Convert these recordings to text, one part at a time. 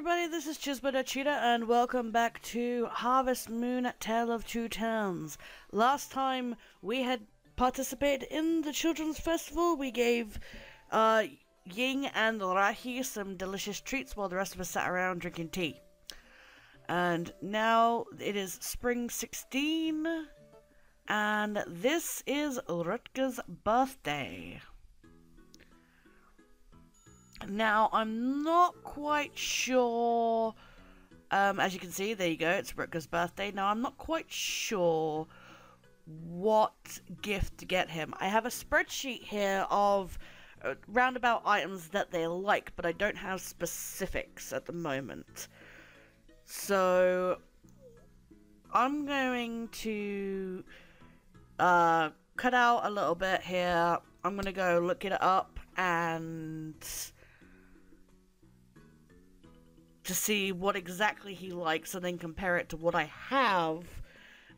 everybody, this is Chisba Da Cheetah, and welcome back to Harvest Moon Tale of Two Towns. Last time we had participated in the Children's Festival, we gave uh, Ying and Rahi some delicious treats while the rest of us sat around drinking tea. And now it is spring 16, and this is Rutger's birthday. Now, I'm not quite sure. Um, as you can see, there you go, it's Rutger's birthday. Now, I'm not quite sure what gift to get him. I have a spreadsheet here of uh, roundabout items that they like, but I don't have specifics at the moment. So, I'm going to uh, cut out a little bit here. I'm going to go look it up and to see what exactly he likes and then compare it to what I have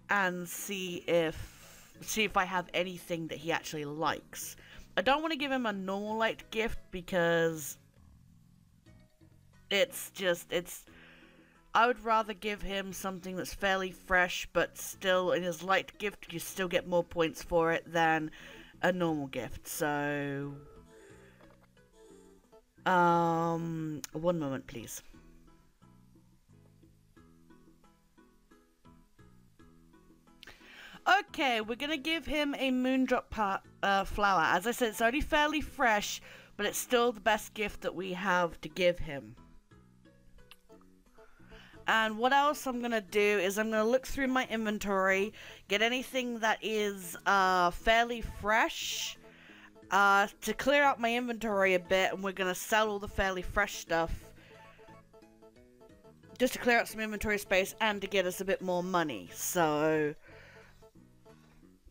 and see if see if I have anything that he actually likes. I don't want to give him a normal light gift because it's just it's I would rather give him something that's fairly fresh but still in his light gift you still get more points for it than a normal gift. So um one moment please. Okay, we're gonna give him a moondrop uh, flower. As I said, it's only fairly fresh, but it's still the best gift that we have to give him. And what else I'm gonna do is I'm gonna look through my inventory, get anything that is uh, fairly fresh, uh, to clear out my inventory a bit, and we're gonna sell all the fairly fresh stuff just to clear out some inventory space and to get us a bit more money. So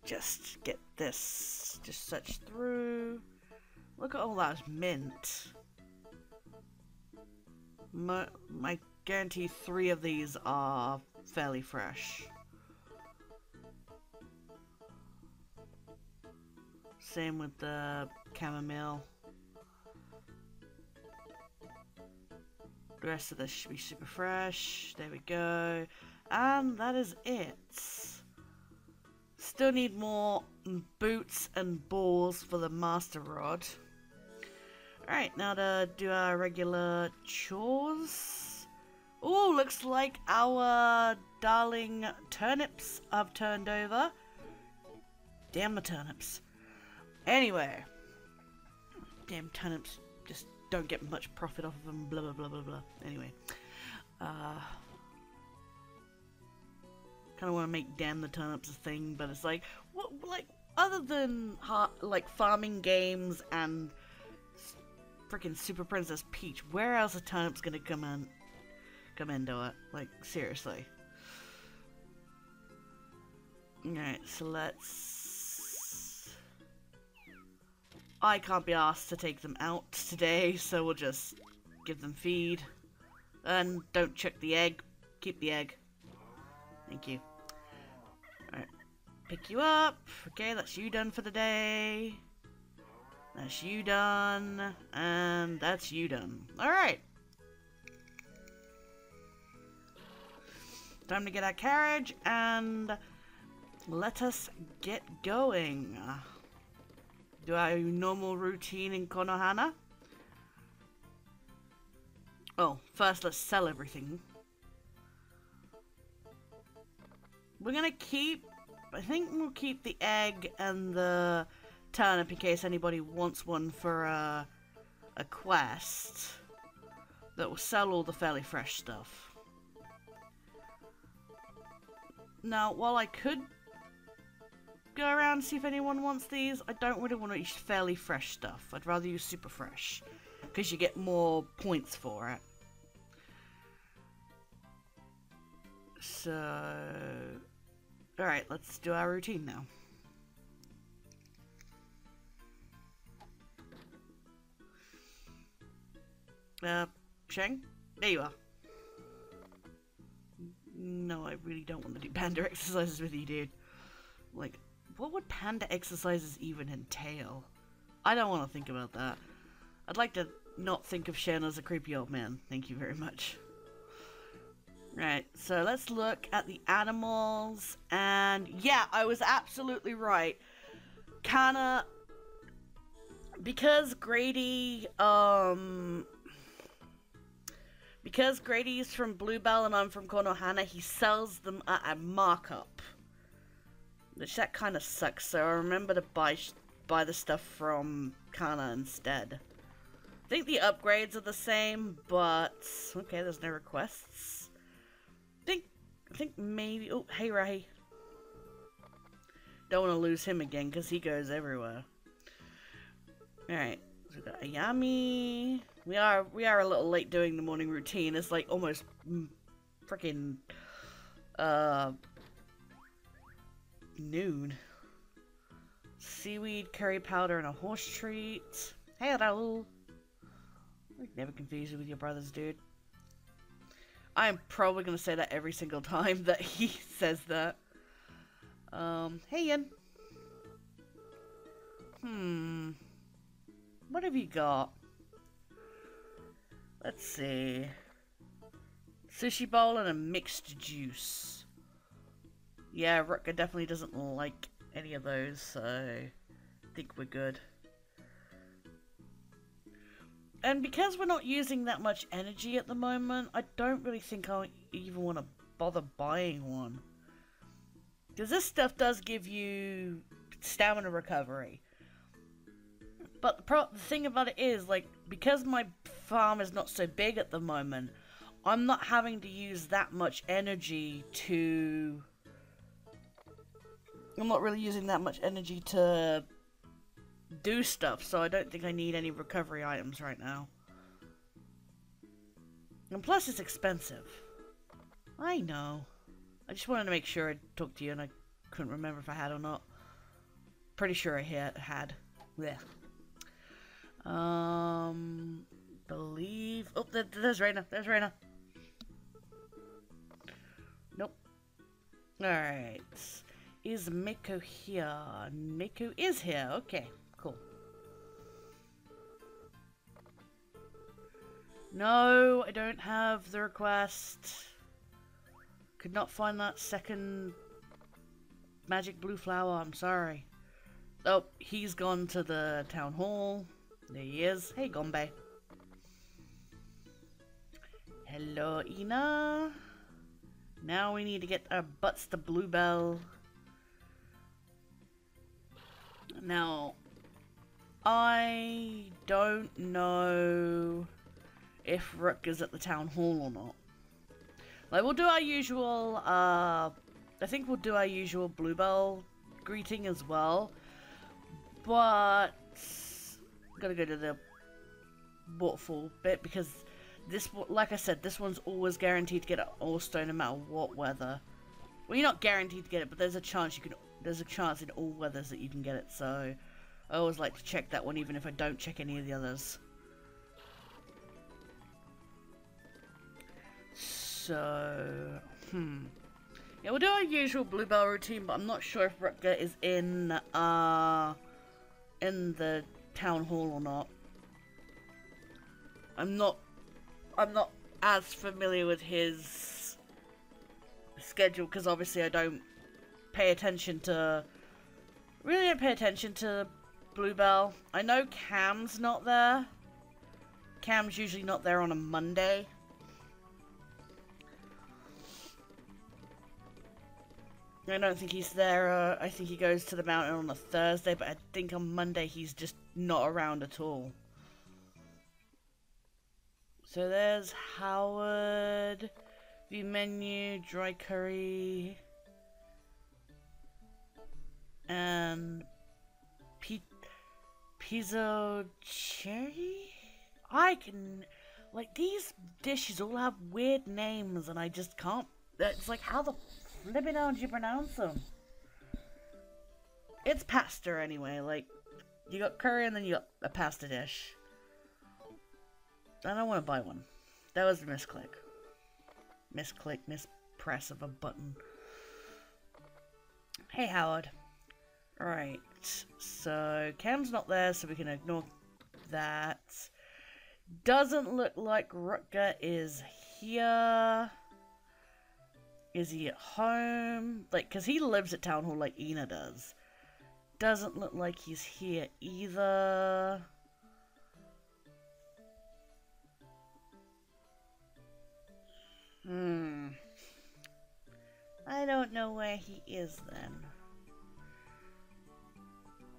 just get this, just search through. Look at all that mint. My, my guarantee three of these are fairly fresh. Same with the chamomile. The rest of this should be super fresh. There we go. And that is it. Still need more boots and balls for the Master Rod. Alright, now to do our regular chores. Oh, looks like our darling turnips have turned over. Damn the turnips. Anyway. Damn turnips just don't get much profit off of them, blah blah blah blah blah. Anyway. Uh, kind of want to make damn the turnips a thing, but it's like, what, like, other than like farming games and freaking Super Princess Peach, where else are turnips gonna come in, come into it? Like, seriously. Alright, so let's... I can't be asked to take them out today, so we'll just give them feed. And don't check the egg. Keep the egg. Thank you pick you up. Okay, that's you done for the day. That's you done. And that's you done. Alright. Time to get our carriage and let us get going. Do our normal routine in Konohana. Oh, first let's sell everything. We're gonna keep I think we'll keep the egg and the turnip in case anybody wants one for a, a quest that will sell all the fairly fresh stuff. Now, while I could go around and see if anyone wants these, I don't really want to use fairly fresh stuff. I'd rather use super fresh because you get more points for it. So, Alright, let's do our routine now. Uh, Shen? There you are. No, I really don't want to do panda exercises with you, dude. Like, what would panda exercises even entail? I don't want to think about that. I'd like to not think of Shen as a creepy old man. Thank you very much. Right, so let's look at the animals. And yeah, I was absolutely right. Kana, because Grady, um, because Grady's from Bluebell and I'm from Konohana, he sells them at a markup. Which that kind of sucks, so I remember to buy buy the stuff from Kana instead. I think the upgrades are the same, but okay, there's no requests. I think maybe oh hey Ray. Don't want to lose him again because he goes everywhere. Alright, so we got Ayami. We are we are a little late doing the morning routine. It's like almost mm, freaking uh noon. Seaweed, curry powder, and a horse treat. Hey, Raul. Never confuse you with your brothers, dude. I am probably going to say that every single time that he says that. Um, hey, Ian. Hmm. What have you got? Let's see. Sushi bowl and a mixed juice. Yeah, Rutger definitely doesn't like any of those, so I think we're good. And because we're not using that much energy at the moment, I don't really think I even want to bother buying one. Because this stuff does give you stamina recovery. But the, the thing about it is, like, because my farm is not so big at the moment, I'm not having to use that much energy to... I'm not really using that much energy to do stuff, so I don't think I need any recovery items right now. And plus, it's expensive. I know. I just wanted to make sure I talked to you, and I couldn't remember if I had or not. Pretty sure I had. Yeah. Um, believe. Oh, there's Reina. There's Reina. Nope. Alright. Is Mako here? Mako is here. Okay, No, I don't have the request. Could not find that second magic blue flower. I'm sorry. Oh, he's gone to the town hall. There he is. Hey, Gombe. Hello, Ina. Now we need to get our butts to Bluebell. Now, I don't know if Rook is at the town hall or not. Like, we'll do our usual, uh, I think we'll do our usual Bluebell greeting as well. But gotta go to the waterfall bit because this, like I said, this one's always guaranteed to get an all stone no matter what weather. Well, you're not guaranteed to get it, but there's a chance you can. There's a chance in all weathers that you can get it. So I always like to check that one, even if I don't check any of the others. So, hmm. Yeah, we'll do our usual Bluebell routine, but I'm not sure if Rutger is in, uh, in the town hall or not. I'm not I'm not as familiar with his schedule because obviously I don't pay attention to really don't pay attention to Bluebell. I know Cam's not there. Cam's usually not there on a Monday. I don't think he's there. Uh, I think he goes to the mountain on a Thursday, but I think on Monday he's just not around at all. So there's Howard, view menu, dry curry, and P pizzo cherry? I can, like, these dishes all have weird names and I just can't, it's like, how the flipping know did you pronounce them? It's pasta anyway, like, you got curry and then you got a pasta dish. I don't want to buy one. That was a misclick. Misclick, mispress of a button. Hey, Howard. Right, so Cam's not there, so we can ignore that. Doesn't look like Rutger is here. Is he at home? Like, because he lives at Town Hall like Ina does. Doesn't look like he's here either. Hmm. I don't know where he is then.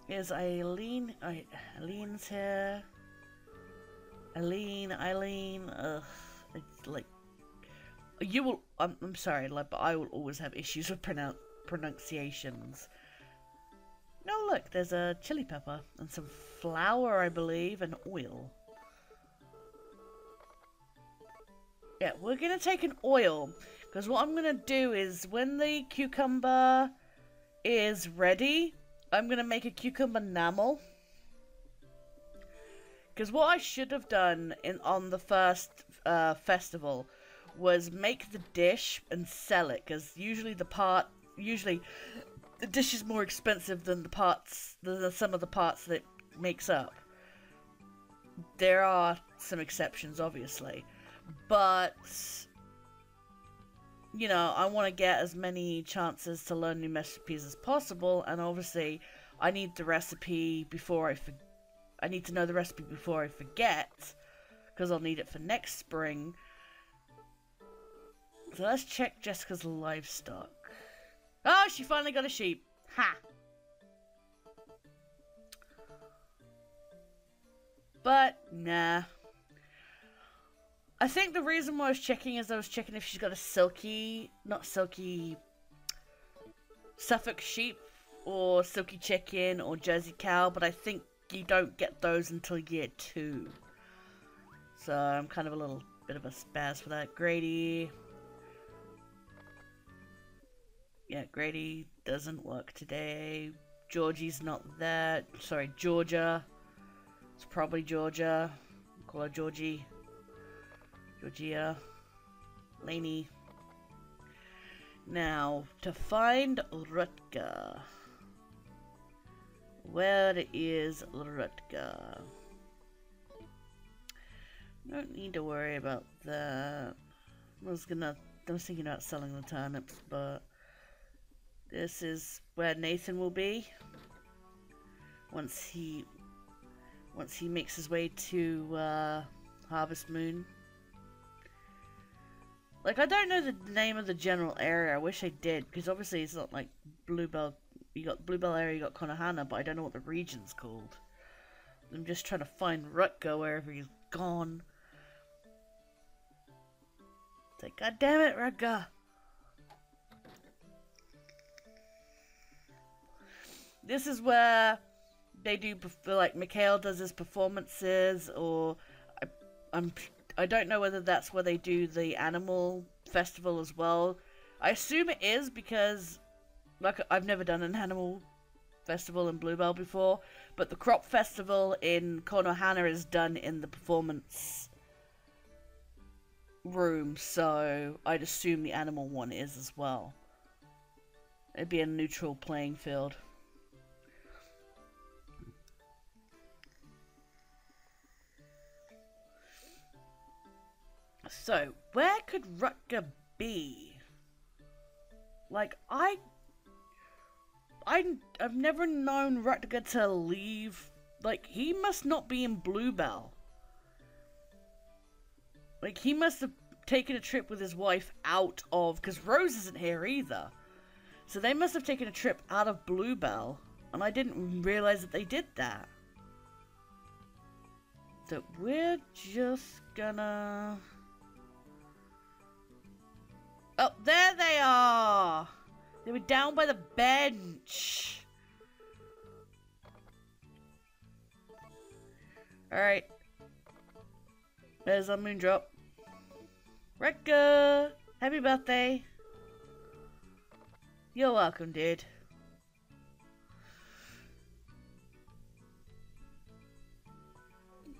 Is Eileen? Eileen's here. Eileen, Eileen, ugh. It's like. You will. I'm, I'm sorry, but I will always have issues with pronoun pronunciations. No, look, there's a chili pepper and some flour, I believe, and oil. Yeah, we're gonna take an oil because what I'm gonna do is when the cucumber is ready, I'm gonna make a cucumber enamel. Because what I should have done in on the first uh, festival was make the dish and sell it. Because usually the part, usually the dish is more expensive than the parts, than the some of the parts that it makes up. There are some exceptions, obviously, but you know, I want to get as many chances to learn new recipes as possible, and obviously, I need the recipe before I forget. I need to know the recipe before I forget, because I'll need it for next spring. So let's check Jessica's livestock. Oh, she finally got a sheep. Ha! But, nah. I think the reason why I was checking is I was checking if she's got a silky, not silky, Suffolk sheep, or silky chicken, or Jersey cow, but I think you don't get those until year two. So I'm kind of a little bit of a spaz for that. Grady. Yeah, Grady doesn't work today. Georgie's not there. Sorry, Georgia. It's probably Georgia. Call her Georgie. Georgia, Lainey. Now, to find Rutger. Where is Rutger? Don't need to worry about that. I was gonna, I was thinking about selling the turnips, but this is where Nathan will be once he, once he makes his way to uh, Harvest Moon. Like, I don't know the name of the general area. I wish I did, because obviously it's not like Bluebell. You got Bluebell area, you got Konohana, but I don't know what the region's called. I'm just trying to find Rutger wherever he's gone. It's like, God damn it, Rutger! This is where they do, like, Mikhail does his performances, or I, I'm I don't know whether that's where they do the animal festival as well. I assume it is because like I've never done an animal festival in Bluebell before, but the crop festival in Konohana is done in the performance room, so I'd assume the animal one is as well. It'd be a neutral playing field. So, where could Rutger be? Like, I... I, I've never known Rutger to leave... Like, he must not be in Bluebell. Like, he must have taken a trip with his wife out of... Because Rose isn't here either. So they must have taken a trip out of Bluebell. And I didn't realize that they did that. So we're just gonna... Oh, there they are! They were down by the bench. Alright. There's a Moondrop. Rekka! Happy birthday! You're welcome, dude.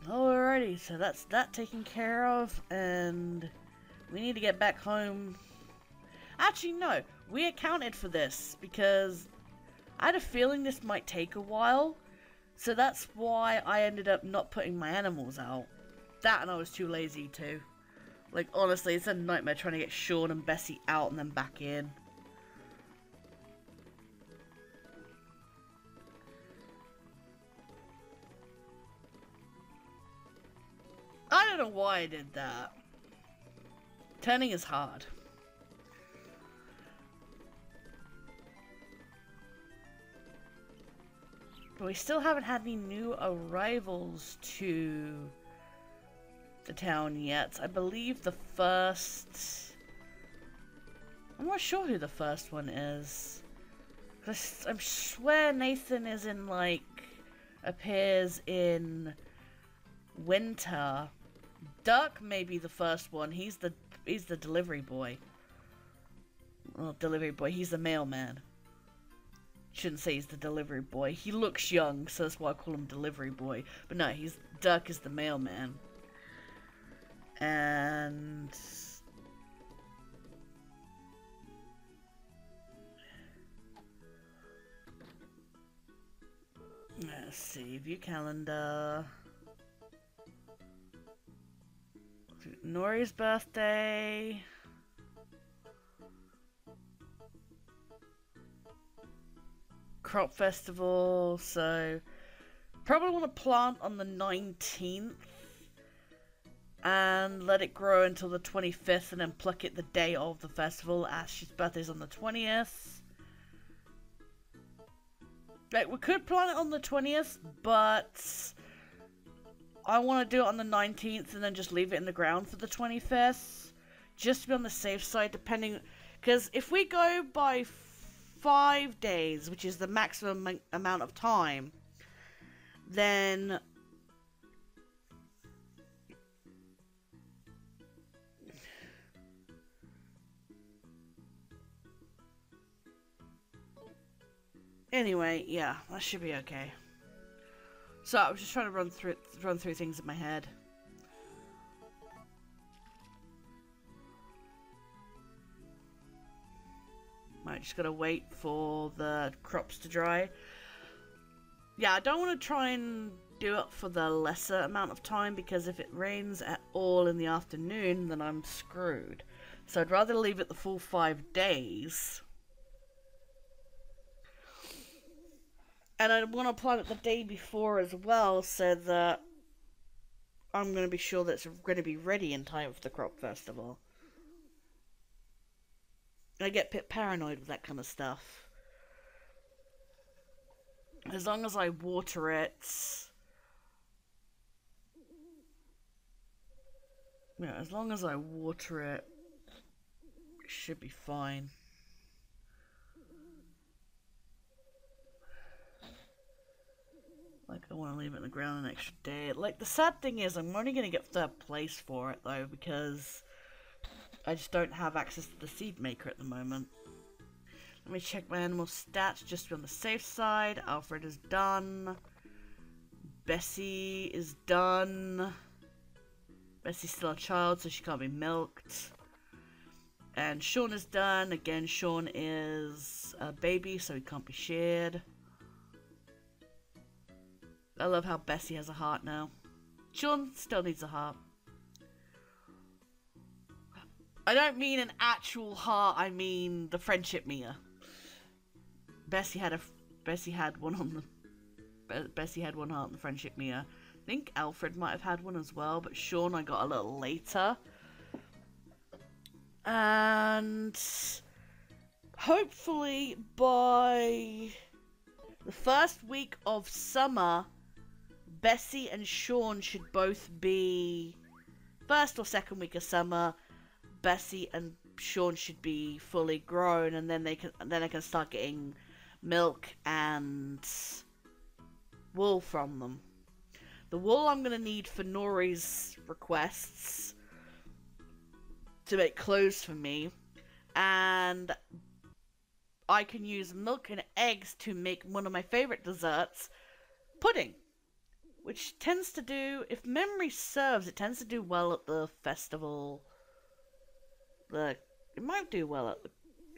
Alrighty, so that's that taken care of, and we need to get back home Actually, no. We accounted for this because I had a feeling this might take a while. So that's why I ended up not putting my animals out. That and I was too lazy to. Like, honestly, it's a nightmare trying to get Sean and Bessie out and then back in. I don't know why I did that. Turning is hard. But we still haven't had any new arrivals to the town yet. I believe the first... I'm not sure who the first one is. I swear Nathan is in, like, appears in winter. Dirk may be the first one. He's the he's the delivery boy. Well, delivery boy. He's the mailman. Shouldn't say he's the delivery boy. He looks young, so that's why I call him delivery boy. But no, he's Dirk is the mailman. And let's see, view calendar. Nori's birthday. Crop Festival, so probably want to plant on the 19th and let it grow until the 25th and then pluck it the day of the festival. As Ash's birthday's on the 20th. Like, we could plant it on the 20th, but I want to do it on the 19th and then just leave it in the ground for the 25th. Just to be on the safe side, depending... Because if we go by five days, which is the maximum amount of time, then Anyway, yeah, that should be okay. So I was just trying to run through run through things in my head. Might just gotta wait for the crops to dry. Yeah, I don't want to try and do it for the lesser amount of time because if it rains at all in the afternoon, then I'm screwed. So I'd rather leave it the full five days And I want to plant it the day before as well so that I'm going to be sure that it's going to be ready in time for the crop festival. I get a bit paranoid with that kind of stuff. As long as I water it... Yeah, as long as I water it, it should be fine. Like, I want to leave it in the ground an extra day. Like, the sad thing is, I'm only going to get third place for it, though, because I just don't have access to the seed maker at the moment. Let me check my animal stats just to be on the safe side. Alfred is done. Bessie is done. Bessie's still a child, so she can't be milked. And Sean is done. Again, Sean is a baby, so he can't be shared. I love how Bessie has a heart now. Sean still needs a heart. I don't mean an actual heart, I mean the friendship meter. Bessie had a Bessie had one on the Bessie had one heart on the friendship meter. I think Alfred might have had one as well, but Sean I got a little later. And hopefully by the first week of summer Bessie and Sean should both be first or second week of summer. Bessie and Sean should be fully grown, and then they can then I can start getting milk and wool from them. The wool I'm gonna need for Nori's requests to make clothes for me, and I can use milk and eggs to make one of my favorite desserts, pudding which tends to do, if memory serves, it tends to do well at the festival. The it might do well at the.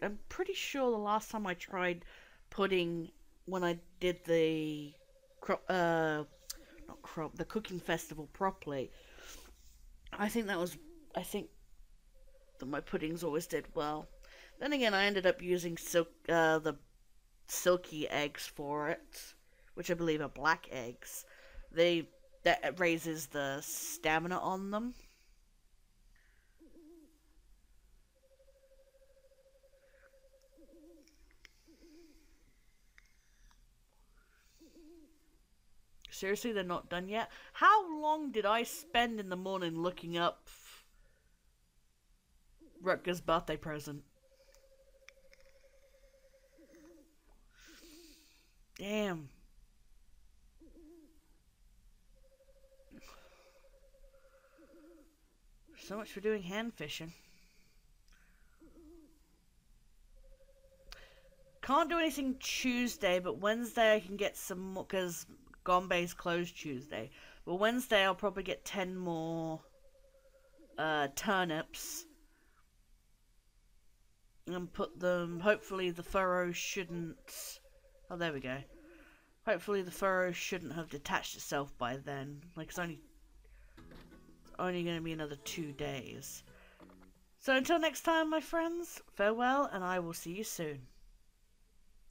I'm pretty sure the last time I tried pudding when I did the crop, uh, not crop, the cooking festival properly, I think that was, I think that my puddings always did well. Then again, I ended up using silk, uh, the silky eggs for it, which I believe are black eggs. They that raises the stamina on them. Seriously, they're not done yet? How long did I spend in the morning looking up Rutger's birthday present? Damn. So much for doing hand fishing. Can't do anything Tuesday, but Wednesday I can get some more, because Gombe's closed Tuesday. But Wednesday I'll probably get 10 more uh, turnips. And put them, hopefully the furrow shouldn't, oh there we go. Hopefully the furrow shouldn't have detached itself by then. Like it's only, only going to be another two days. So until next time my friends, farewell and I will see you soon.